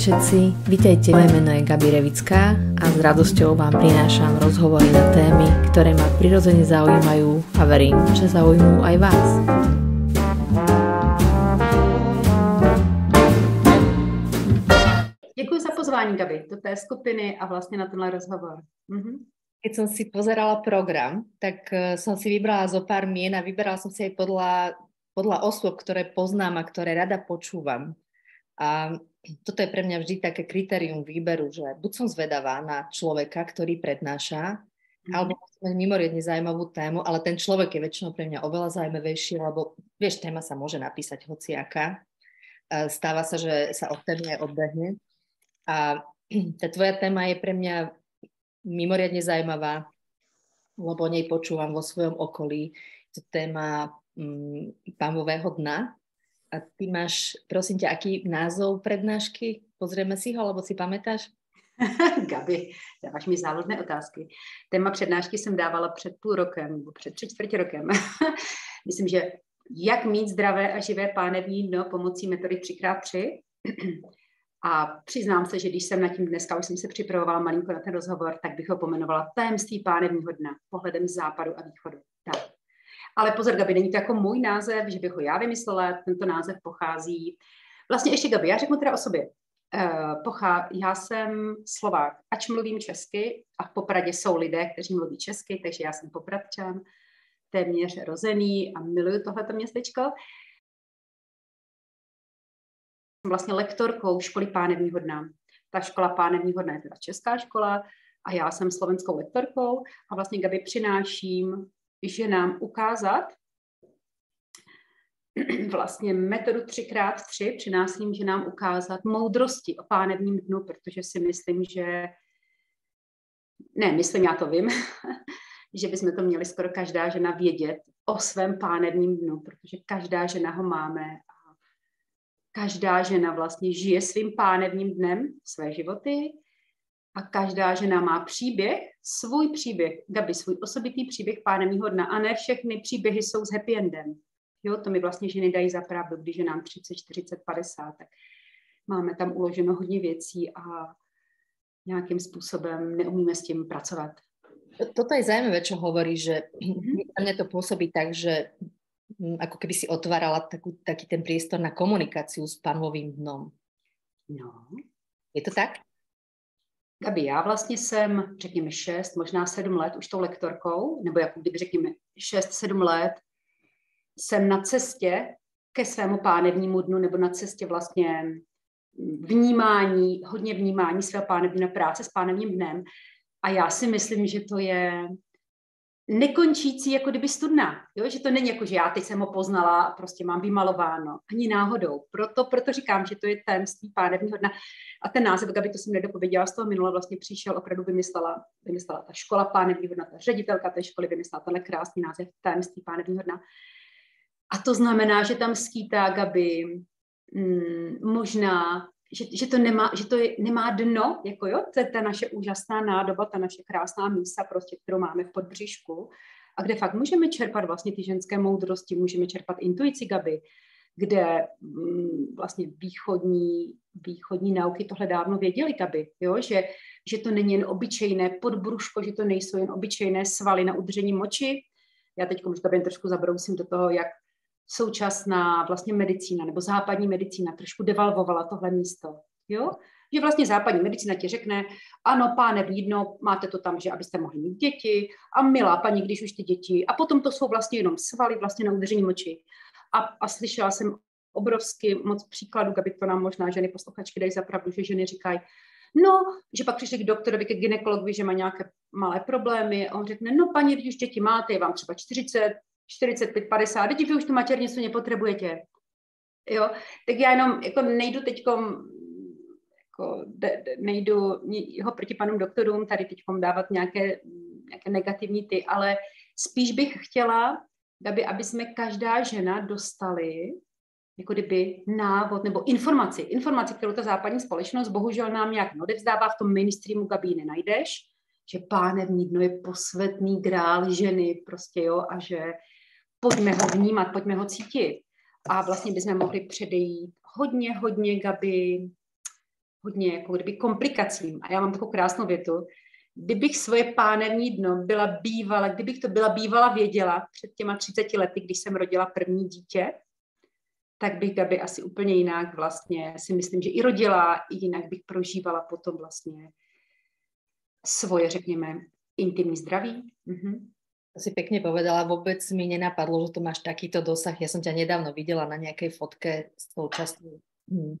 Ahojte všetci, vítajte. Moje meno je Gabi Revická a s radosťou vám prinášam rozhovory na témy, ktoré ma prirodzene zaujímajú a verím, že zaujímujú aj vás. Děkuji za pozvání, Gabi, do té skupiny a vlastně na tenhle rozhovor. Mhm. Keď som si pozerala program, tak eh, som si vybrala zo pár mien a vyberala som si aj podľa, podľa osôb, ktoré poznám a ktoré rada počúvam. A toto je pre mňa vždy také kritérium výberu, že buď som zvedavá na človeka, ktorý prednáša, mm. alebo musí mať mimoriadne zaujímavú tému, ale ten človek je väčšinou pre mňa oveľa zaujímavejší, lebo vieš, téma sa môže napísať hociaká. Stáva sa, že sa od témy aj odbehne. A tá tvoja téma je pre mňa mimoriadne zaujímavá, lebo o nej počúvam vo svojom okolí. To téma um, pámového dna, a ty máš, prosím tě, aký názov prednášky? Pozrieme si ho, lebo si pamätáš? Gabi, dáváš mi závodné otázky. Téma přednášky jsem dávala před půl rokem, nebo před tři čtvrtě rokem. Myslím, že jak mít zdravé a živé pánevní dno pomocí metody 3x3. A přiznám se, že když jsem na tím dneska, už jsem se připravovala malinko na ten rozhovor, tak bych ho pomenovala tajemství pánevního dna, pohledem západu a východu. Tak. Ale pozor, Gabi, není to jako můj název, že bych ho já vymyslela, tento název pochází. Vlastně ještě, Gabi, já řeknu teda o sobě. Uh, pochá, já jsem Slovák, ač mluvím česky a v Popradě jsou lidé, kteří mluví česky, takže já jsem Popradčan, téměř rozený a miluju tohleto městečko. Jsem vlastně lektorkou školy pánevního dna. Ta škola pánevního dna je teda česká škola a já jsem slovenskou lektorkou a vlastně Gabi přináším že nám ukázat? Vlastně metodu 3x3, přináším, že nám ukázat moudrosti o pánevním dnu, protože si myslím, že ne, myslím, já to vím, že bychom to měli skoro každá žena vědět o svém pánevním dnu, protože každá žena ho máme a každá žena vlastně žije svým pánevním dnem své životy a každá žena má příběh, svůj příběh, Gabi, svůj osobitý příběh pánemního dna a ne všechny příběhy jsou s happy endem. Jo, to mi vlastně ženy dají za pravdu, když je nám 30, 40, 50, tak máme tam uloženo hodně věcí a nějakým způsobem neumíme s tím pracovat. Toto je zaujímavé, čo hovorí, že mm-hmm. mne to pôsobí tak, že mm, ako keby si otvárala takú, taký ten priestor na komunikáciu s panovým dnom. No. Je to tak? Gabi, já vlastně jsem, řekněme, 6, možná 7 let už tou lektorkou, nebo jako kdyby řekněme 6-7 let, jsem na cestě ke svému pánevnímu dnu, nebo na cestě vlastně vnímání, hodně vnímání svého pánevního práce s pánevním dnem. A já si myslím, že to je nekončící jako kdyby studna, jo? že to není jako, že já teď jsem ho poznala a prostě mám vymalováno, ani náhodou. Proto, proto říkám, že to je tajemství pánevního dna. A ten název, Gabi, to jsem nedopověděla, z toho minule vlastně přišel, opravdu vymyslela, vymyslela ta škola pánevního dna, ta ředitelka té školy vymyslela tenhle krásný název tajemství pánevního dna. A to znamená, že tam skýtá Gabi mm, možná že, že to, nemá, že to je, nemá dno, jako jo, to je ta naše úžasná nádoba, ta naše krásná mísa, prostě, kterou máme v podbříšku, a kde fakt můžeme čerpat vlastně ty ženské moudrosti, můžeme čerpat intuici Gaby, kde mm, vlastně východní, východní nauky tohle dávno věděli Gaby, jo, že, že to není jen obyčejné podbruško, že to nejsou jen obyčejné svaly na udržení moči. Já teď už jen trošku zabrousím do toho, jak současná vlastně medicína nebo západní medicína trošku devalvovala tohle místo. Jo? Že vlastně západní medicína ti řekne, ano, páne výdno, máte to tam, že abyste mohli mít děti a milá paní, když už ty děti. A potom to jsou vlastně jenom svaly vlastně na udržení moči. A, a slyšela jsem obrovsky moc příkladů, aby to nám možná ženy posluchačky dají za pravdu, že ženy říkají, no, že pak přišli k doktorovi, ke ginekologovi, že má nějaké malé problémy a on řekne, no paní, když děti máte, je vám třeba 40, 45, 50, teď vy už tu maternicu nepotřebujete. Jo, tak já jenom jako nejdu teď jako nejdu jeho proti panům doktorům tady teď dávat nějaké, nějaké negativní ty, ale spíš bych chtěla, aby, aby jsme každá žena dostali jako kdyby návod nebo informaci, informaci, kterou ta západní společnost bohužel nám nějak odevzdává v tom mainstreamu, Gabi nenajdeš, že pánevní dno je posvetný grál ženy prostě, jo, a že pojďme ho vnímat, pojďme ho cítit. A vlastně bychom mohli předejít hodně, hodně, Gabi, hodně jako kdyby komplikacím. A já mám takovou krásnou větu, kdybych svoje pánevní dno byla bývala, kdybych to byla bývala věděla před těma 30 lety, když jsem rodila první dítě, tak bych Gabi asi úplně jinak vlastně si myslím, že i rodila, i jinak bych prožívala potom vlastně svoje, řekněme, intimní zdraví. Mhm. Si pekne povedala, vôbec mi nenapadlo, že to máš takýto dosah. Ja som ťa nedávno videla na nejakej fotke s tou časťou, hm,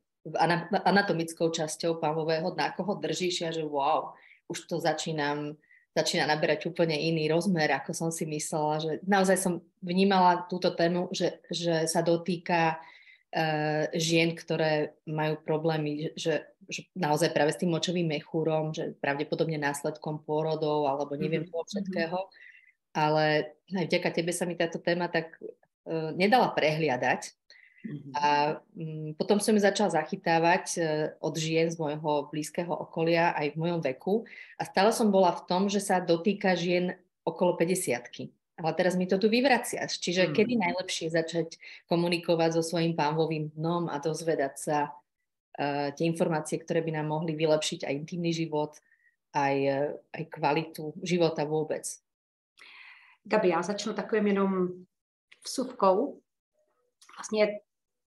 anatomickou časťou pávového dna, ako ho držíš a že wow, už to začínam, začína naberať úplne iný rozmer, ako som si myslela, že naozaj som vnímala túto tému, že, že sa dotýka uh, žien, ktoré majú problémy, že, že naozaj práve s tým močovým mechúrom, že pravdepodobne následkom pôrodov alebo neviem mm-hmm. všetkého, ale aj vďaka tebe sa mi táto téma tak uh, nedala prehliadať. Mm-hmm. A um, potom som ju začala zachytávať uh, od žien z môjho blízkeho okolia aj v mojom veku a stále som bola v tom, že sa dotýka žien okolo 50 ale teraz mi to tu vyvraciaš. Čiže mm. kedy najlepšie začať komunikovať so svojím pánvovým dnom a dozvedať sa uh, tie informácie, ktoré by nám mohli vylepšiť aj intimný život, aj, uh, aj kvalitu života vôbec. Gabi, já začnu takovým jenom vsuvkou. Vlastně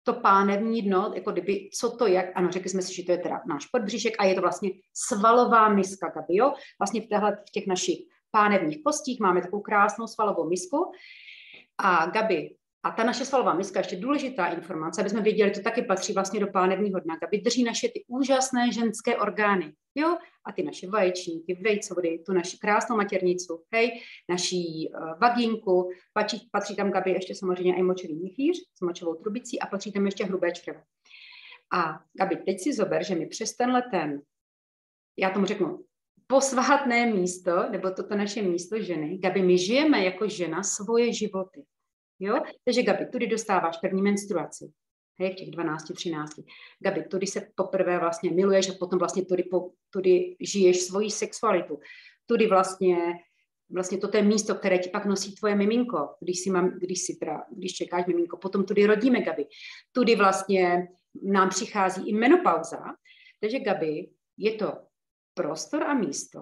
to pánevní dno, jako kdyby, co to je, ano, řekli jsme si, že to je teda náš podbříšek a je to vlastně svalová miska, Gabi, jo? Vlastně v, téhle, v těch našich pánevních kostích máme takovou krásnou svalovou misku a Gabi, a ta naše svalová miska, ještě důležitá informace, aby jsme věděli, to taky patří vlastně do pánevního dna, aby drží naše ty úžasné ženské orgány, jo, a ty naše vaječníky, vejcovody, tu naši krásnou maternicu, hej, naší uh, vagínku, patří, patří tam, Gabi, ještě samozřejmě i močový měchýř s močovou trubicí a patří tam ještě hrubé črevo. A Gabi, teď si zober, že mi přes tenhle ten, já tomu řeknu, posvátné místo, nebo toto naše místo ženy, Gabi, my žijeme jako žena svoje životy. Jo? Takže Gabi, tudy dostáváš první menstruaci, hej, v těch 12, 13. Gabi, tudy se poprvé vlastně miluješ a potom vlastně tudy, po, tudy žiješ svoji sexualitu. Tudy vlastně vlastně to je místo, které ti pak nosí tvoje miminko, když si, mám, když si teda, když čekáš miminko, potom tudy rodíme Gabi. Tudy vlastně nám přichází i menopauza, takže Gabi, je to prostor a místo,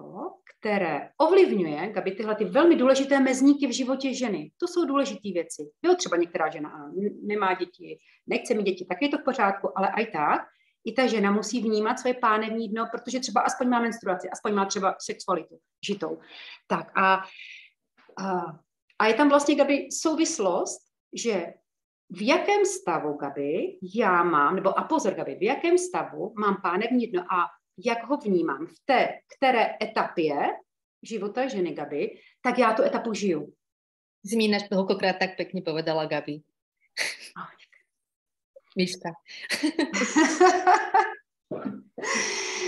které ovlivňuje, aby tyhle ty velmi důležité mezníky v životě ženy. To jsou důležité věci. Jo, třeba některá žena nemá děti, nechce mít děti, tak je to v pořádku, ale i tak, i ta žena musí vnímat svoje pánevní dno, protože třeba aspoň má menstruaci, aspoň má třeba sexualitu žitou. Tak a, a, a je tam vlastně, Gabi, souvislost, že v jakém stavu, Gabi, já mám, nebo a pozor, Gabi, v jakém stavu mám pánevní dno a jak ho vnímám v té které etapě života ženy Gaby, tak já tu etapu žiju. Si mi ináč toľkokrát tak pekne povedala Gabi. Myška.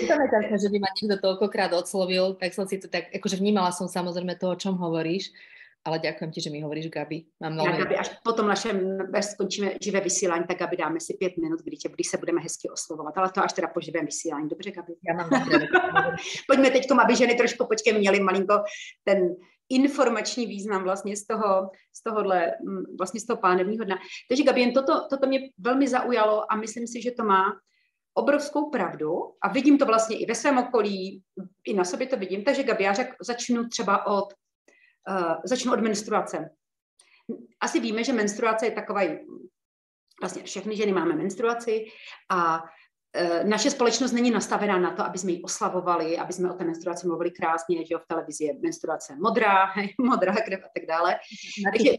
Pamätám sa, že by ma niekto toľkokrát odslovil, tak som si to tak, akože vnímala som samozrejme to, o čom hovoríš, ale ďakujem ti, že mi hovoríš, Gabi. Mám veľmi... Gabi, až potom našem, až skončíme živé vysílání, tak Gabi dáme si pět minut, kdy, tě, kdy se budeme hezky oslovovat. Ale to až teda po živém vysílání. Dobře, Gabi? Já mám Pojďme teď, aby ženy trošku počkej měly malinko ten informační význam vlastně z toho, z tohohle, mm, vlastně z toho pánevního dna. Takže Gabi, jen toto, toto mě velmi zaujalo a myslím si, že to má obrovskou pravdu a vidím to vlastně i ve svém okolí, i na sobě to vidím. Takže Gabi, já řek, začnu třeba od Uh, začnu od menstruace. Asi víme, že menstruace je taková, vlastně všechny ženy máme menstruaci a uh, naše společnost není nastavená na to, aby jsme ji oslavovali, aby jsme o té menstruaci mluvili krásně, že jo, v televizi je menstruace modrá, modrá krev a tak dále. Takže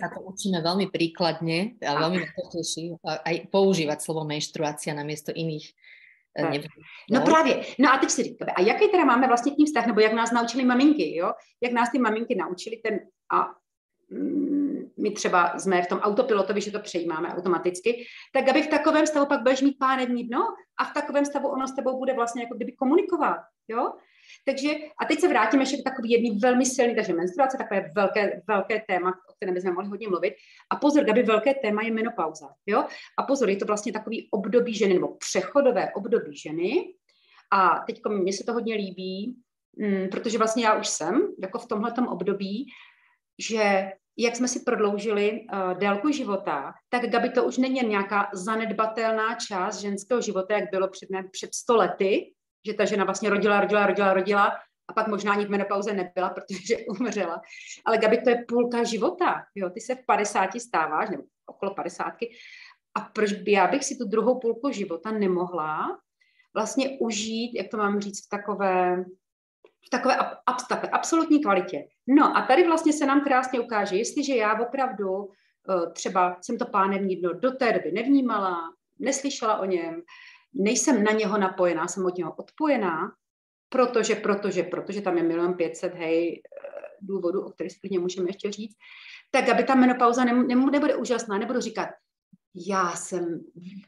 sa to učíme velmi príkladne a veľmi na to teší aj používať slovo menštruácia namiesto iných Nevím, no právě. No a teď si říkáme, a jaký teda máme vlastně k ním vztah, nebo jak nás naučili maminky, jo? Jak nás ty maminky naučili ten, a mm, my třeba jsme v tom autopilotovi, že to přejímáme automaticky, tak aby v takovém stavu pak budeš mít pánevní dno a v takovém stavu ono s tebou bude vlastně jako kdyby komunikovat, jo? Takže, a teď se vrátíme ještě k takový jedný velmi silný, takže menstruace, takové velké, velké téma, kterém bychom mohli hodně mluvit. A pozor, Gabi, velké téma je menopauza. Jo? A pozor, je to vlastně takový období ženy, nebo přechodové období ženy. A teď mně se to hodně líbí, mm, protože vlastně já už jsem jako v tomhle období, že jak jsme si prodloužili uh, délku života, tak Gabi to už není nějaká zanedbatelná část ženského života, jak bylo před, ne, před 100 lety, že ta žena vlastně rodila, rodila, rodila, rodila a pak možná ani v menopauze nebyla, protože umřela. Ale Gabi, to je půlka života. Jo? Ty se v 50 stáváš, nebo okolo 50. A proč by já bych si tu druhou půlku života nemohla vlastně užít, jak to mám říct, v takové, v takové ab, ab, absolutní kvalitě. No a tady vlastně se nám krásně ukáže, jestliže já opravdu eh, třeba jsem to pánevní dno do té doby nevnímala, neslyšela o něm, nejsem na něho napojená, jsem od něho odpojená, protože, protože, protože tam je milion pětset, hej, eh, důvodů, o kterých klidně můžeme ještě říct, tak aby ta menopauza ne, ne, nebude úžasná, nebudu říkat, já jsem,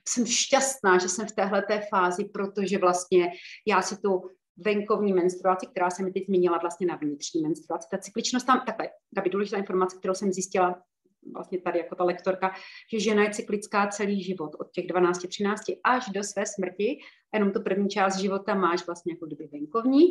jsem šťastná, že jsem v téhle té fázi, protože vlastně já si tu venkovní menstruaci, která se mi teď zmínila vlastně na vnitřní menstruaci. Ta cykličnost tam, takhle, by důležitá informace, kterou jsem zjistila vlastně tady jako ta lektorka, že žena je cyklická celý život, od těch 12, 13 až do své smrti, jenom tu první část života máš vlastně jako kdyby venkovní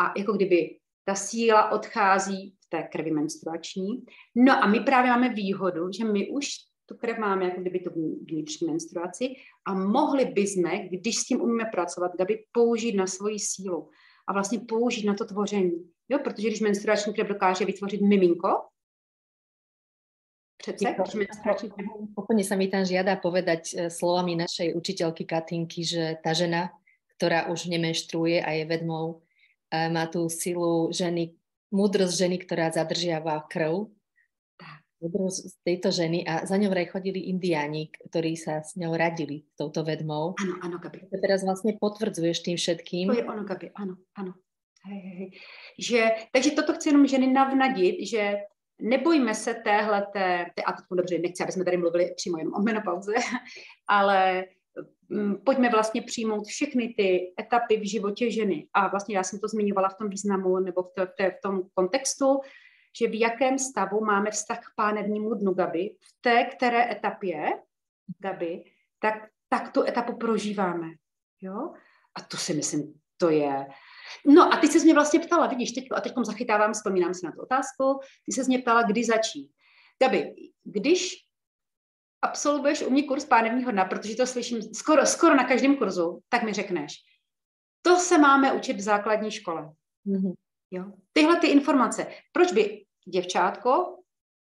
a jako kdyby ta síla odchází v té krvi menstruační. No a my právě máme výhodu, že my už tu krev máme jako kdyby tu vnitřní menstruaci a mohli bychom, když s tím umíme pracovat, aby použít na svoji sílu a vlastně použít na to tvoření. Jo, protože když menstruační krev dokáže vytvořit miminko, Přece, krev... Úplne sa mi tam žiada povedať eh, slovami našej učiteľky Katinky, že tá žena, ktorá už nemenštruuje a je vedmou, eh, má tú silu ženy, múdrosť ženy, ktorá zadržiava krv z tejto ženy a za ňou vraj chodili indiáni, ktorí sa s ňou radili, s touto vedmou. Áno, áno, Gabi. To teraz vlastne potvrdzuješ tým všetkým. To je ono, Gabi, áno, áno. Hej, hej, hej. Že, takže toto chci jenom ženy navnadit, že nebojme se téhleté, a teď dobře, nechci, aby jsme tady mluvili přímo jenom o menopauze, ale mm, pojďme vlastně přijmout všechny ty etapy v životě ženy. A vlastně já jsem to zmiňovala v tom významu nebo v, v, v tom kontextu, že v jakém stavu máme vztah k pánevnímu dnu Gaby, v té které etapě Gaby, tak, tak tu etapu prožíváme. Jo? A to si myslím, to je... No a ty se mě vlastně ptala, vidíš, teď, a teď zachytávám, vzpomínám si na tu otázku, ty se mě ptala, kdy začít. Gaby, když absolvuješ u mě kurz pánevního dna, protože to slyším skoro, skoro na každém kurzu, tak mi řekneš, to se máme učit v základní škole. Mm-hmm. Jo? Tyhle ty informace. Proč by děvčátko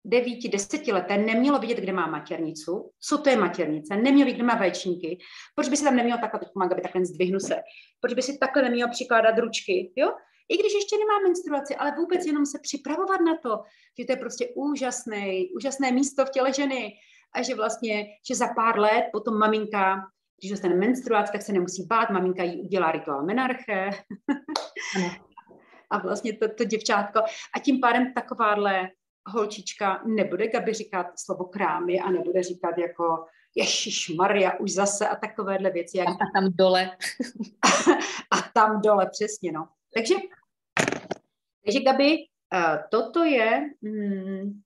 devíti, desetileté nemělo vidět, kde má maternicu, co to je maternice, nemělo vidět, kde má vaječníky, proč by si tam nemělo takhle, teď pomáhá, takhle zdvihnu se, proč by si takhle nemělo přikládat ručky, jo? I když ještě nemá menstruaci, ale vůbec jenom se připravovat na to, že to je prostě úžasné, úžasné místo v těle ženy a že vlastně, že za pár let potom maminka, když dostane menstruaci, tak se nemusí bát, maminka jí udělá rituál menarche. a vlastně to, to děvčátko. A tím pádem takováhle holčička nebude Gabi říkat slovo krámy a nebude říkat jako Ježíš Maria, už zase a takovéhle věci. Jak... A tam dole. a tam dole, přesně, no. Takže, takže Gabi, uh, toto je, mm,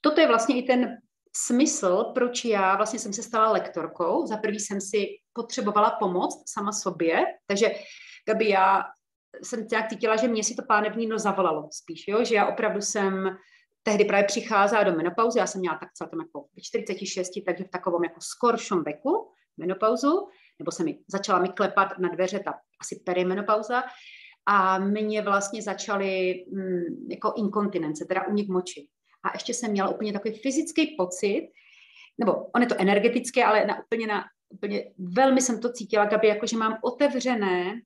toto je vlastně i ten smysl, proč já vlastně jsem se stala lektorkou. Za prvý jsem si potřebovala pomoct sama sobě, takže Gabi, já jsem nějak cítila, že mě si to pánevní no zavolalo spíš, jo? že já opravdu jsem tehdy právě přicházela do menopauzy, já jsem měla tak celkem jako v 46, takže v takovém jako skoršom veku menopauzu, nebo se mi začala mi klepat na dveře ta asi perimenopauza a mě vlastně začaly mm, jako inkontinence, teda unik moči. A ještě jsem měla úplně takový fyzický pocit, nebo on je to energetické, ale na úplně na úplně velmi jsem to cítila, Gabi, jako že mám otevřené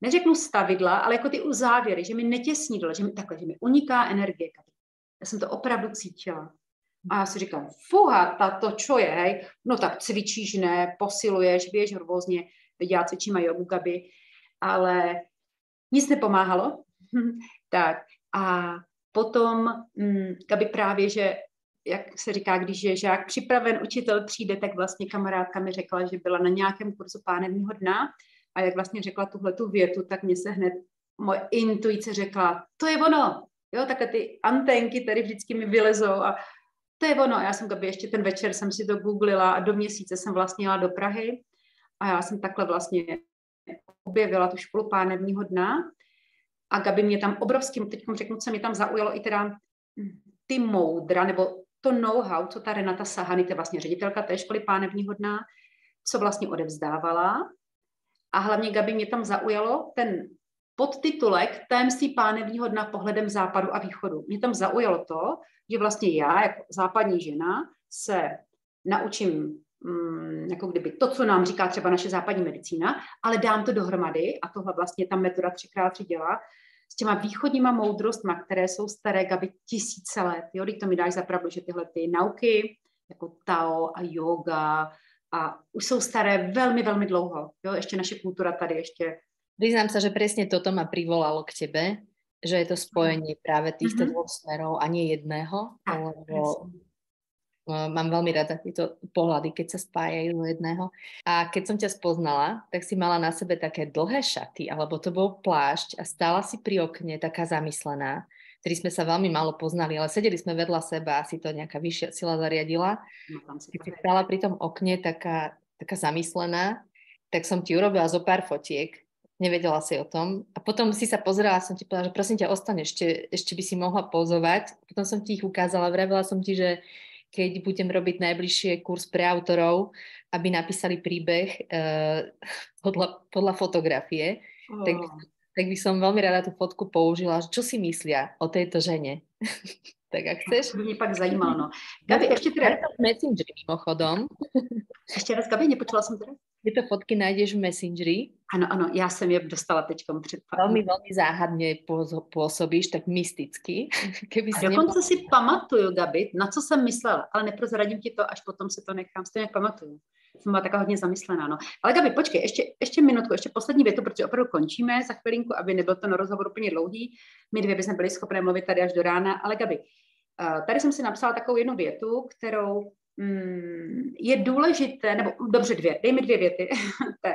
neřeknu stavidla, ale jako ty uzávěry, že mi netěsní dole, že mi takhle, že mi uniká energie. Já jsem to opravdu cítila. A já si říkám, fuha, to čo je, hej? No tak cvičíš, ne, posiluješ, běž různě, já cvičím a jogu, Gabi, ale nic nepomáhalo. tak a potom, mm, Gabi právě, že jak se říká, když je žák připraven, učitel přijde, tak vlastně kamarádka mi řekla, že byla na nějakém kurzu pánevního dna a jak vlastně řekla tuhle tu větu, tak mě se hned moje intuice řekla, to je ono. Jo, takhle ty antenky tady vždycky mi vylezou a to je ono. Já jsem Gabi ještě ten večer jsem si to googlila a do měsíce jsem vlastně jela do Prahy a já jsem takhle vlastně objevila tu školu pánevního dna a Gabi mě tam obrovským, teď řeknu, co mě tam zaujalo i teda ty moudra, nebo to know-how, co ta Renata Sahany, to je vlastně ředitelka té školy pánevní hodná, co vlastně odevzdávala. A hlavně, Gabi, mě tam zaujalo ten podtitulek Tajemství pánevního dna pohledem západu a východu. Mě tam zaujalo to, že vlastně já, jako západní žena, se naučím mm, jako kdyby to, co nám říká třeba naše západní medicína, ale dám to dohromady a tohle vlastně ta metoda 3x3 dělá s těma východníma moudrostma, které jsou staré, Gabi, tisíce let. Jo, když to mi dáš zapravdu, že tyhle ty nauky, jako Tao a yoga, a už jsou staré velmi, velmi dlouho. Jo, ještě naše kultura tady ještě Priznám sa, že presne toto ma privolalo k tebe, že je to spojenie práve týchto mm-hmm. dvoch smerov a nie jedného, lebo no, mám veľmi rada tieto pohľady, keď sa spájajú do jedného. A keď som ťa spoznala, tak si mala na sebe také dlhé šaty, alebo to bol plášť a stála si pri okne taká zamyslená, ktorý sme sa veľmi málo poznali, ale sedeli sme vedľa seba, asi to nejaká vyššia sila zariadila. No, keď si stála pri tom okne taká, taká zamyslená, tak som ti urobila zo pár fotiek nevedela si o tom. A potom si sa pozerala, som ti povedala, že prosím ťa, ostane, ešte, ešte by si mohla pozovať. Potom som ti ich ukázala, vravela som ti, že keď budem robiť najbližšie kurz pre autorov, aby napísali príbeh uh, podľa, podľa fotografie, oh. tak, tak by som veľmi rada tú fotku použila, čo si myslia o tejto žene. tak ak chceš. To mě pak zajímalo, no. Gabi, ještě teda... Messenger mimochodom. Ještě raz, Gabi, nepočula jsem teda. Tyto fotky najdeš v Messengeri. Ano, ano, já jsem je dostala teď před Velmi, velmi záhadně působíš, tak mysticky. Keby si dokonce nemohla... si pamatuju, Gabi, na co jsem myslela, ale neprozradím ti to, až potom se to nechám, stejně pamatuju. Jsem byla taková hodně zamyslená, no. Ale Gabi, počkej, ještě, ještě minutku, ještě poslední větu, protože opravdu končíme za chvilinku, aby nebyl ten rozhovor úplně dlouhý. My dvě bychom byli schopné mluvit tady až do rána, ale Gabi, eh, tady jsem si napsala takovou jednu větu, kterou je důležité, nebo dobře dvě, dej mi dvě věty.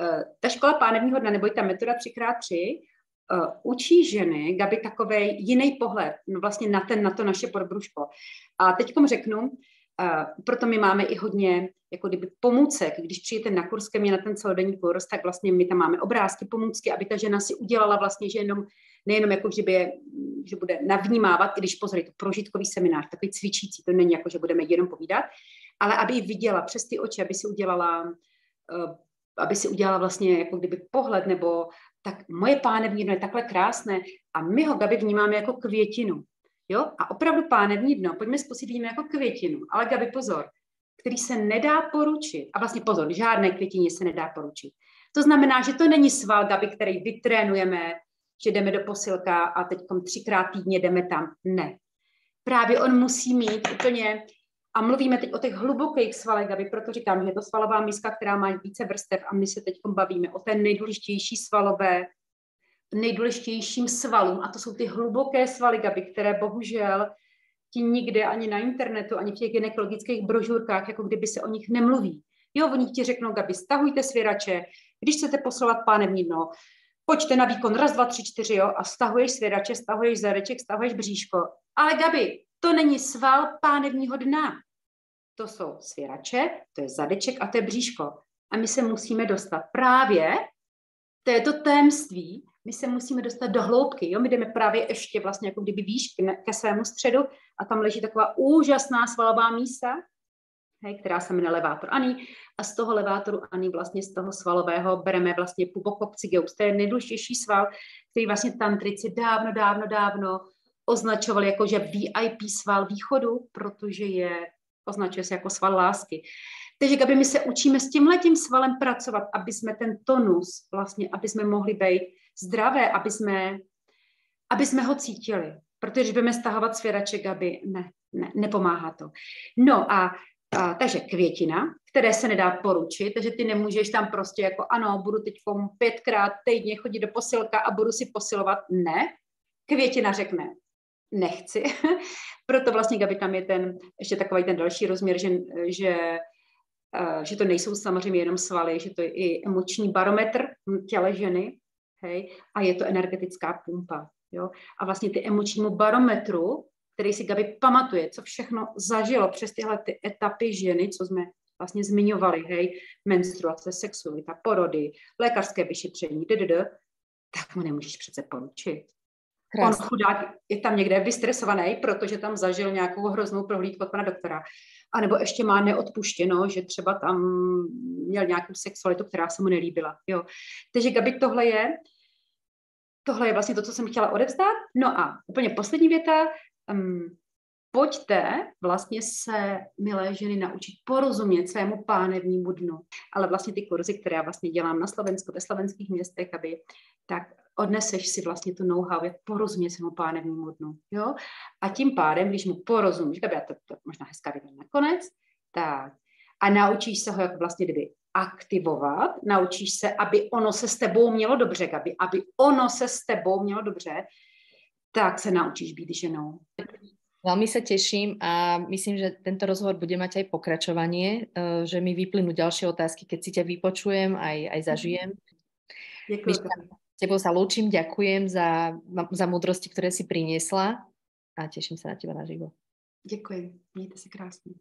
eh, ta škola pánevního dna, nebo ta metoda 3x3, uh, eh, učí ženy, Gabi, takový jiný pohled no vlastně na, ten, na to naše podbruško. A teď řeknu, uh, proto my máme i hodně jako kdyby pomůcek. Když přijete na kurz ke mně na ten celodenní kurz, tak vlastně my tam máme obrázky, pomůcky, aby ta žena si udělala vlastně, že jenom nejenom jako, že, by je, že bude navnímávat, i když pozor, je to prožitkový seminář, takový cvičící, to není jako, že budeme jenom povídat, ale aby ji viděla přes ty oči, aby si udělala, uh, aby si udělala vlastně jako kdyby pohled, nebo tak moje pánevní dno je takhle krásné a my ho, Gabi, vnímáme jako květinu. Jo? A opravdu pánevní dno, pojďme zkusit vidíme jako květinu, ale Gabi, pozor, který se nedá poručit. A vlastně pozor, žádné květině se nedá poručit. To znamená, že to není sval, Gabi, který vytrénujeme že jdeme do posilka a teď třikrát týdně jdeme tam. Ne. Právě on musí mít úplně, a mluvíme teď o těch hlubokých svalech, aby proto říkám, že je to svalová míska, která má více vrstev a my se teď bavíme o té nejdůležitější svalové, nejdůležitějším svalům a to jsou ty hluboké svaly, Gabi, které bohužel ti nikde ani na internetu, ani v těch gynekologických brožurkách, jako kdyby se o nich nemluví. Jo, oni ti řeknou, Gabi, stahujte svěrače, když chcete poslovat pánevní dno, pojďte na výkon, raz, dva, tři, čtyři, jo, a stahuješ svěrače, stahuješ zadeček, stahuješ bříško. Ale Gabi, to není sval pánevního dna. To jsou svěrače, to je zadeček a to je bříško. A my se musíme dostat právě, to je to témství, my se musíme dostat do hloubky, jo, my jdeme právě ještě vlastně jako kdyby výš ke svému středu a tam leží taková úžasná svalová místa, hej, která se jmenuje levátor Ani. A z toho levátoru Ani vlastně z toho svalového bereme vlastně pubococcygeus. To je nejdůležitější sval, který vlastně tantrici dávno, dávno, dávno označovali jako, že VIP sval východu, protože je, označuje se jako sval lásky. Takže Gabi, my se učíme s tímhletím svalem pracovat, aby jsme ten tonus, vlastně, aby jsme mohli být zdravé, aby jsme, aby jsme ho cítili. Protože budeme stahovat svěraček, Gabi, ne, ne, nepomáhá to. No a takže květina, které se nedá poručit, takže ty nemůžeš tam prostě jako ano, budu teď pětkrát týdně chodit do posilka a budu si posilovat. Ne. Květina řekne, nechci. Proto vlastně, Gabi, tam je ten, ještě takový ten další rozměr, že, že, že to nejsou samozřejmě jenom svaly, že to je i emoční barometr těle ženy, hej, a je to energetická pumpa. Jo? A vlastně ty emočnímu barometru který si Gabi pamatuje, co všechno zažilo přes tyhle ty etapy ženy, co jsme vlastně zmiňovali, hej, menstruace, sexualita, porody, lékařské vyšetření, ddd, tak mu nemůžeš přece poručit. Krásný. On chudák je tam někde vystresovaný, protože tam zažil nějakou hroznou prohlídku od pana doktora. A nebo ještě má neodpuštěno, že třeba tam měl nějakou sexualitu, která se mu nelíbila. Jo. Takže Gabi, tohle je, tohle je vlastně to, co jsem chtěla odevzdat. No a úplně poslední věta. Um, pojďte vlastně se, milé ženy, naučit porozumět svému pánevnímu dnu. Ale vlastně ty kurzy, které já vlastně dělám na Slovensku, ve slovenských městech, aby, tak odneseš si vlastně tu know-how, jak porozumět svému pánevnímu dnu. Jo? A tím pádem, když mu porozumíš, aby to, to možná hezká věta nakonec, tak a naučíš se ho jak vlastně kdyby aktivovat, naučíš se, aby ono se s tebou mělo dobře, Gabi, aby ono se s tebou mělo dobře, tak se naučíš být ženou. Veľmi sa teším a myslím, že tento rozhovor bude mať aj pokračovanie, eh, že mi vyplynú ďalšie otázky, keď si ťa vypočujem, aj, aj zažijem. Ďakujem. S tebou sa lúčim, ďakujem za, za múdrosti, ktoré si priniesla a teším sa na teba naživo. Ďakujem, mějte se krásně.